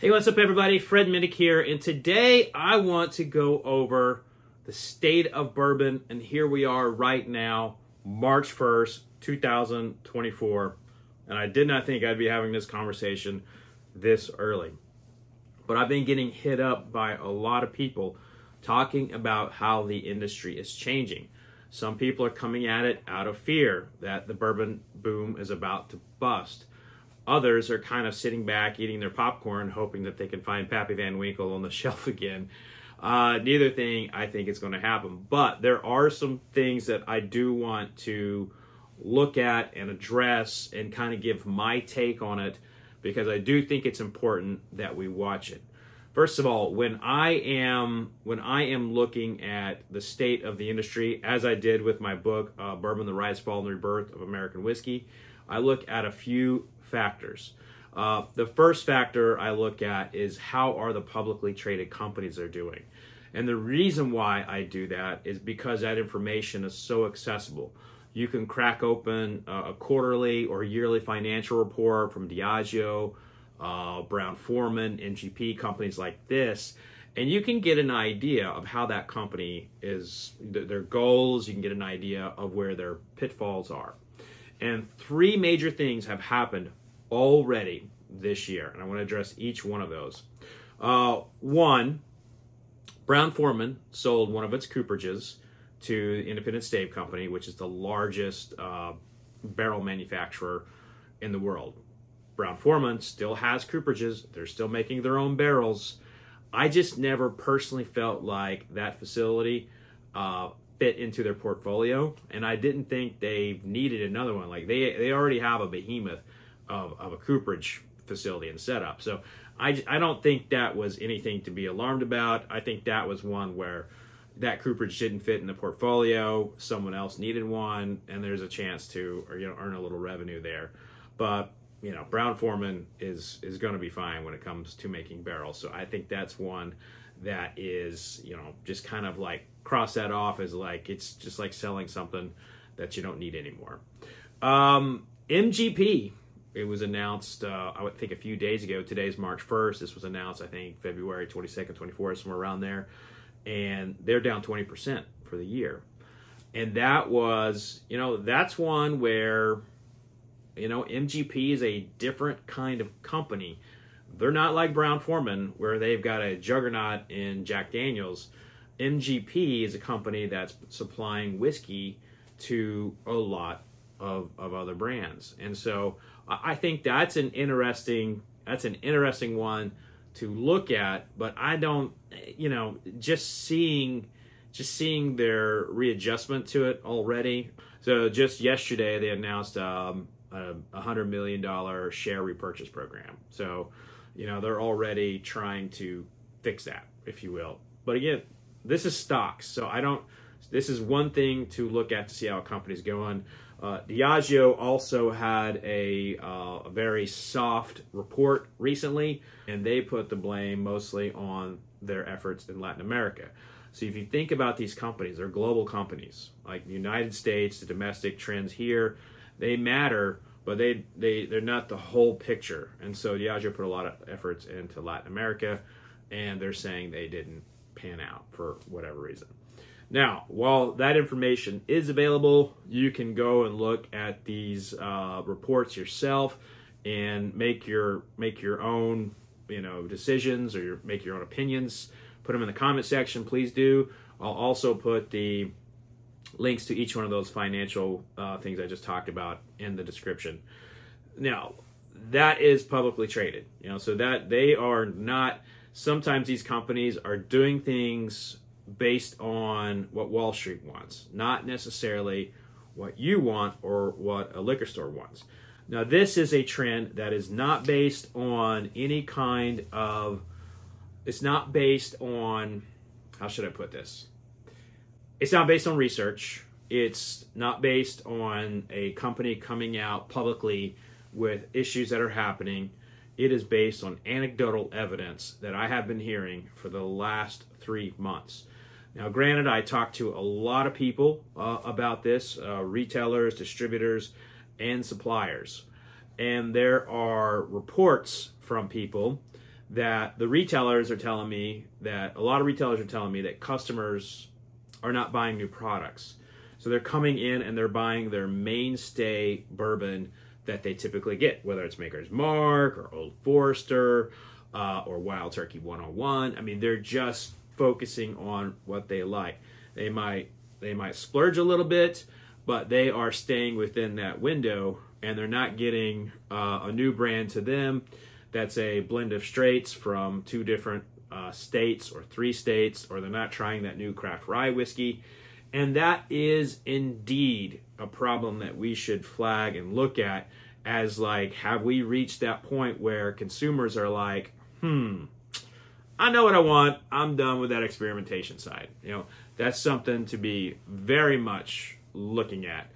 Hey, what's up, everybody? Fred Minnick here, and today I want to go over the state of bourbon, and here we are right now, March 1st, 2024. And I did not think I'd be having this conversation this early. But I've been getting hit up by a lot of people talking about how the industry is changing. Some people are coming at it out of fear that the bourbon boom is about to bust. Others are kind of sitting back, eating their popcorn, hoping that they can find Pappy Van Winkle on the shelf again. Uh, neither thing I think is going to happen. But there are some things that I do want to look at and address and kind of give my take on it because I do think it's important that we watch it. First of all, when I am when I am looking at the state of the industry, as I did with my book uh, "Bourbon: The Rise, Fall, and Rebirth of American Whiskey," I look at a few factors. Uh, the first factor I look at is how are the publicly traded companies are doing. And the reason why I do that is because that information is so accessible. You can crack open a quarterly or yearly financial report from Diageo, uh, Brown Forman, MGP, companies like this, and you can get an idea of how that company is, their goals, you can get an idea of where their pitfalls are. And three major things have happened already this year, and I want to address each one of those. Uh, one, Brown Forman sold one of its cooperages to the Independent Stave Company, which is the largest uh, barrel manufacturer in the world. Brown Forman still has cooperages, they're still making their own barrels. I just never personally felt like that facility uh, fit into their portfolio, and I didn't think they needed another one. Like they they already have a behemoth of, of a cooperage facility and setup. So I, I don't think that was anything to be alarmed about. I think that was one where that cooperage didn't fit in the portfolio. Someone else needed one, and there's a chance to or you know earn a little revenue there. But you know Brown Forman is is going to be fine when it comes to making barrels. So I think that's one that is you know just kind of like cross that off as like it's just like selling something that you don't need anymore. Um, MGP it was announced, uh, I would think a few days ago. Today's March 1st. This was announced, I think, February 22nd, 24th, somewhere around there. And they're down 20% for the year. And that was, you know, that's one where, you know, MGP is a different kind of company. They're not like Brown Forman, where they've got a juggernaut in Jack Daniels. MGP is a company that's supplying whiskey to a lot of, of other brands. And so I think that's an interesting that's an interesting one to look at, but I don't you know, just seeing just seeing their readjustment to it already. So just yesterday they announced um, a hundred million dollar share repurchase program. So, you know, they're already trying to fix that, if you will. But again, this is stocks, so I don't. This is one thing to look at to see how a company's going. Uh, Diageo also had a, uh, a, very soft report recently, and they put the blame mostly on their efforts in Latin America. So if you think about these companies, they're global companies. Like the United States, the domestic trends here, they matter, but they, they, they're not the whole picture. And so Diageo put a lot of efforts into Latin America, and they're saying they didn't pan out for whatever reason. Now, while that information is available, you can go and look at these uh, reports yourself and make your make your own you know decisions or your, make your own opinions. Put them in the comment section, please do. I'll also put the links to each one of those financial uh, things I just talked about in the description. Now, that is publicly traded, you know, so that they are not. Sometimes these companies are doing things based on what Wall Street wants, not necessarily what you want or what a liquor store wants. Now, this is a trend that is not based on any kind of, it's not based on, how should I put this? It's not based on research. It's not based on a company coming out publicly with issues that are happening. It is based on anecdotal evidence that I have been hearing for the last three months. Now, granted, I talked to a lot of people uh, about this uh, retailers, distributors, and suppliers. And there are reports from people that the retailers are telling me that a lot of retailers are telling me that customers are not buying new products. So they're coming in and they're buying their mainstay bourbon that they typically get, whether it's Maker's Mark or Old Forester uh, or Wild Turkey 101. I mean, they're just focusing on what they like. They might they might splurge a little bit, but they are staying within that window and they're not getting uh, a new brand to them that's a blend of straights from two different uh, states or three states, or they're not trying that new craft rye whiskey. And that is indeed a problem that we should flag and look at as like, have we reached that point where consumers are like, hmm, I know what I want. I'm done with that experimentation side. You know, that's something to be very much looking at.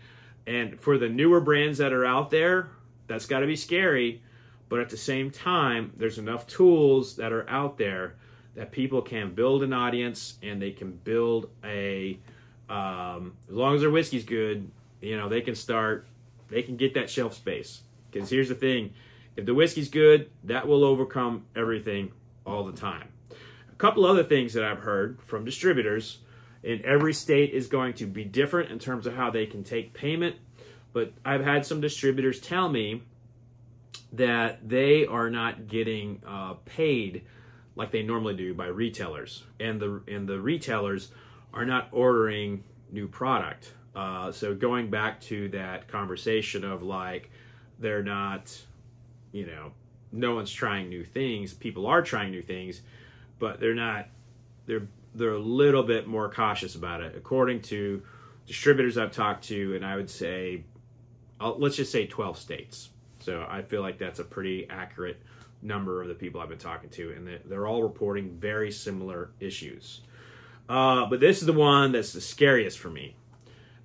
And for the newer brands that are out there, that's got to be scary. But at the same time, there's enough tools that are out there that people can build an audience and they can build a, um, as long as their whiskey's good, you know, they can start, they can get that shelf space. Because here's the thing if the whiskey's good, that will overcome everything all the time. A couple other things that I've heard from distributors in every state is going to be different in terms of how they can take payment. But I've had some distributors tell me that they are not getting uh, paid like they normally do by retailers, and the and the retailers are not ordering new product. Uh, so going back to that conversation of like they're not, you know, no one's trying new things. People are trying new things, but they're not. They're they're a little bit more cautious about it, according to distributors I've talked to, and I would say, I'll, let's just say 12 states. So I feel like that's a pretty accurate number of the people I've been talking to, and they're all reporting very similar issues. Uh, but this is the one that's the scariest for me.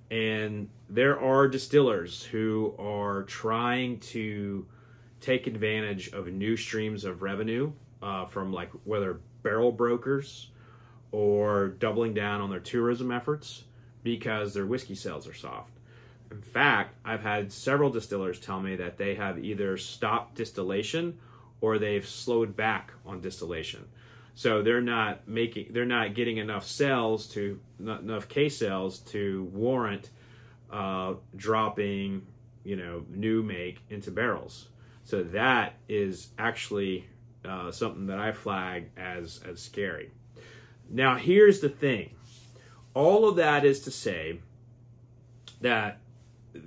And there are distillers who are trying to take advantage of new streams of revenue uh, from like whether barrel brokers or doubling down on their tourism efforts because their whiskey sales are soft. In fact, I've had several distillers tell me that they have either stopped distillation or they've slowed back on distillation. So they're not making, they're not getting enough sales to, not enough case sales to warrant uh, dropping, you know, new make into barrels. So that is actually uh, something that I flag as as scary. Now here's the thing. All of that is to say that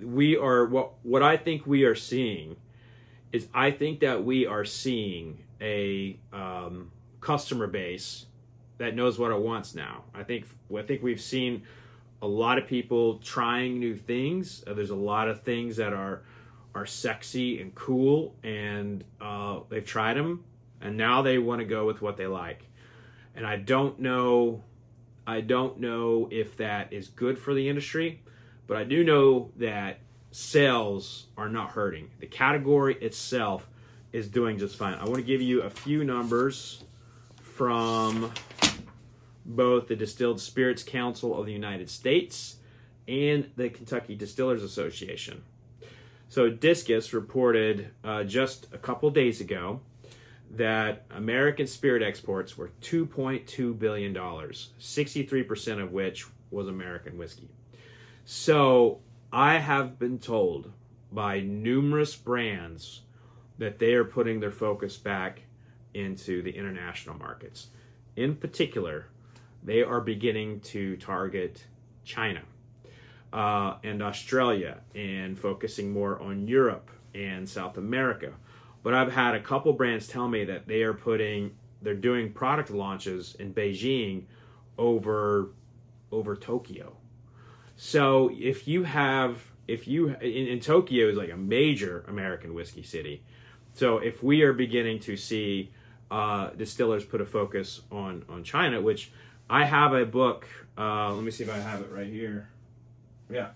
we are what what I think we are seeing is I think that we are seeing a um, customer base that knows what it wants now. I think I think we've seen a lot of people trying new things. Uh, there's a lot of things that are are sexy and cool, and uh, they've tried them, and now they want to go with what they like. And I don't know, I don't know if that is good for the industry. But I do know that sales are not hurting. The category itself is doing just fine. I want to give you a few numbers from both the Distilled Spirits Council of the United States and the Kentucky Distillers Association. So DISCUS reported uh, just a couple days ago that American spirit exports were $2.2 billion, 63% of which was American whiskey. So I have been told by numerous brands that they are putting their focus back into the international markets. In particular, they are beginning to target China uh, and Australia and focusing more on Europe and South America. But I've had a couple brands tell me that they are putting, they're doing product launches in Beijing over over Tokyo. So if you have, if you in, in Tokyo is like a major American whiskey city. So if we are beginning to see uh, distillers put a focus on on China, which I have a book. Uh, let me see if I have it right here. Yeah.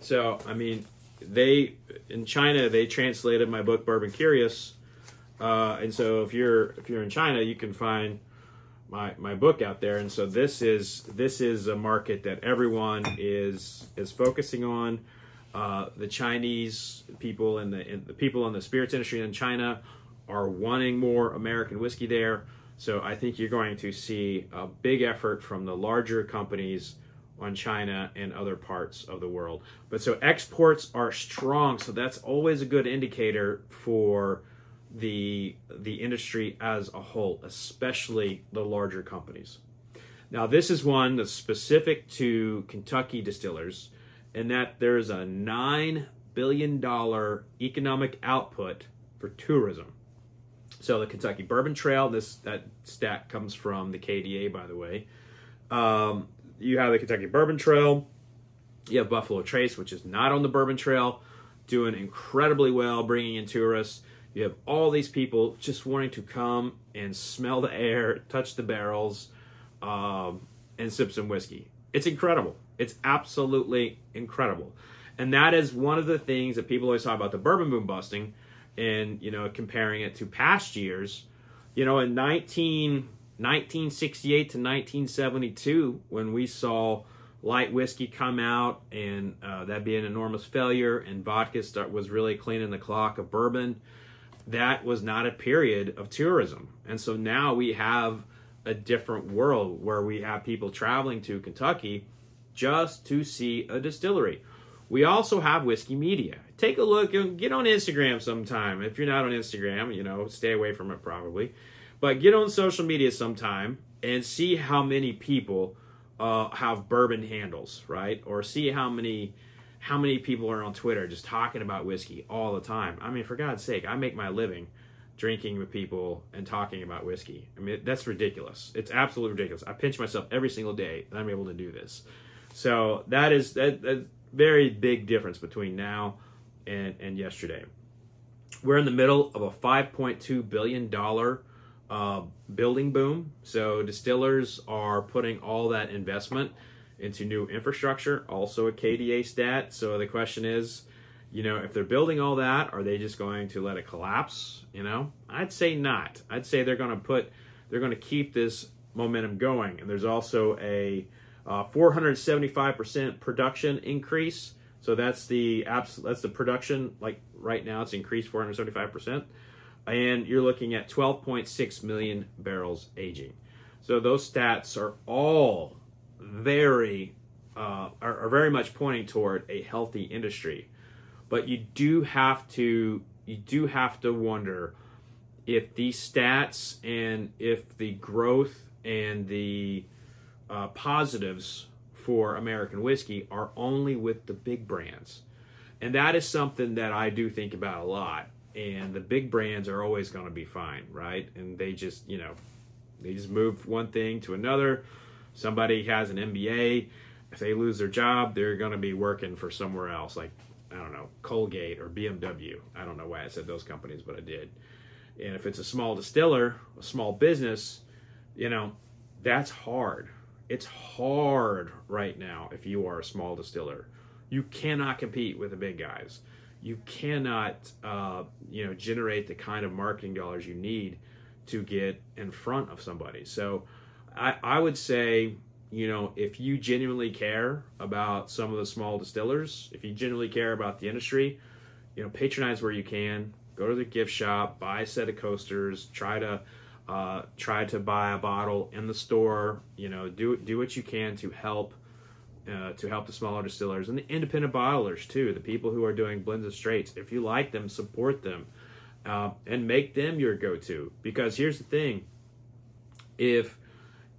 So I mean, they in China they translated my book Bourbon Curious, uh, and so if you're if you're in China, you can find my my book out there and so this is this is a market that everyone is is focusing on uh, the Chinese people and the, and the people in the spirits industry in China are wanting more American whiskey there. So I think you're going to see a big effort from the larger companies on China and other parts of the world. But so exports are strong, so that's always a good indicator for the the industry as a whole, especially the larger companies. Now, this is one that's specific to Kentucky distillers, in that there is a nine billion dollar economic output for tourism. So the Kentucky Bourbon Trail, this that stat comes from the KDA, by the way. Um, you have the Kentucky Bourbon Trail. You have Buffalo Trace, which is not on the Bourbon Trail, doing incredibly well, bringing in tourists. You have all these people just wanting to come and smell the air, touch the barrels, um, and sip some whiskey. It's incredible. It's absolutely incredible. And that is one of the things that people always talk about the bourbon boom busting and, you know, comparing it to past years. You know, in 19, 1968 to 1972, when we saw light whiskey come out and uh, that be an enormous failure and vodka start, was really cleaning the clock of bourbon, that was not a period of tourism. And so now we have a different world where we have people traveling to Kentucky just to see a distillery. We also have whiskey media. Take a look and get on Instagram sometime. If you're not on Instagram, you know, stay away from it probably. But get on social media sometime and see how many people uh, have bourbon handles, right? Or see how many how many people are on Twitter just talking about whiskey all the time. I mean, for God's sake, I make my living drinking with people and talking about whiskey. I mean, that's ridiculous. It's absolutely ridiculous. I pinch myself every single day that I'm able to do this. So that is that, that very big difference between now and, and yesterday. We're in the middle of a 5.2 billion dollar uh, building boom. So distillers are putting all that investment into new infrastructure. Also a KDA stat. So the question is, you know, if they're building all that, are they just going to let it collapse? You know, I'd say not. I'd say they're going to put, they're going to keep this momentum going. And there's also a uh, 475% production increase. So that's the apps. That's the production. Like right now, it's increased 475%, and you're looking at 12.6 million barrels aging. So those stats are all very uh, are, are very much pointing toward a healthy industry. But you do have to you do have to wonder if these stats and if the growth and the uh, positives for American whiskey are only with the big brands. And that is something that I do think about a lot. And the big brands are always going to be fine, right? And they just, you know, they just move one thing to another. Somebody has an MBA. If they lose their job, they're going to be working for somewhere else, like, I don't know, Colgate or BMW. I don't know why I said those companies, but I did. And if it's a small distiller, a small business, you know, that's hard it's hard right now if you are a small distiller. You cannot compete with the big guys. You cannot, uh, you know, generate the kind of marketing dollars you need to get in front of somebody. So, I, I would say, you know, if you genuinely care about some of the small distillers, if you genuinely care about the industry, you know, patronize where you can. Go to the gift shop, buy a set of coasters, try to uh, try to buy a bottle in the store. You know, do do what you can to help uh, to help the smaller distillers and the independent bottlers too. The people who are doing blends and straights. If you like them, support them uh, and make them your go-to. Because here's the thing: if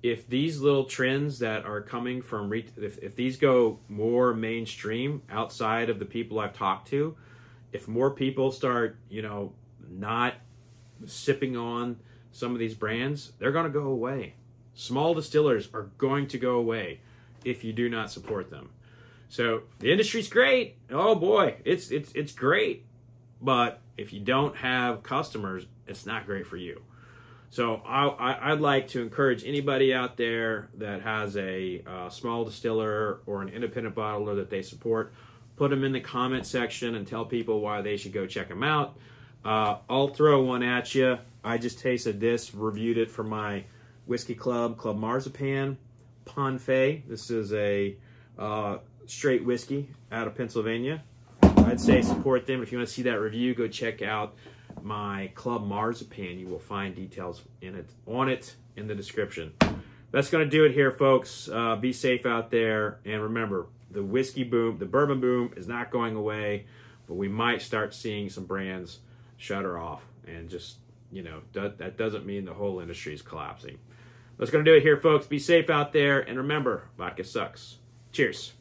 if these little trends that are coming from re- if, if these go more mainstream outside of the people I've talked to, if more people start, you know, not sipping on some of these brands, they're going to go away. Small distillers are going to go away if you do not support them. So the industry's great. Oh boy, it's it's it's great. But if you don't have customers, it's not great for you. So I, would like to encourage anybody out there that has a uh, small distiller or an independent bottler that they support, put them in the comment section and tell people why they should go check them out. Uh, I'll throw one at you. I just tasted this, reviewed it for my whiskey club, Club Marzipan, Pon Fay. This is a uh, straight whiskey out of Pennsylvania. I'd say support them. If you want to see that review, go check out my Club Marzipan. You will find details in it on it in the description. That's going to do it here, folks. Uh, be safe out there, and remember, the whiskey boom, the bourbon boom, is not going away, but we might start seeing some brands shutter off, and just you know that doesn't mean the whole industry is collapsing. That's going to do it here, folks. Be safe out there, and remember, vodka sucks. Cheers.